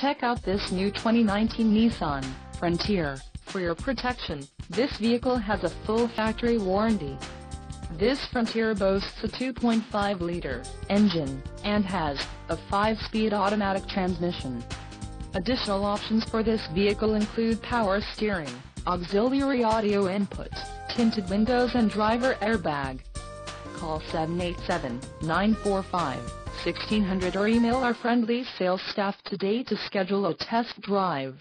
Check out this new 2019 Nissan Frontier. For your protection, this vehicle has a full factory warranty. This Frontier boasts a 2.5-liter engine, and has a 5-speed automatic transmission. Additional options for this vehicle include power steering, auxiliary audio input, tinted windows and driver airbag. Call 787-945-1600 or email our friendly sales staff today to schedule a test drive.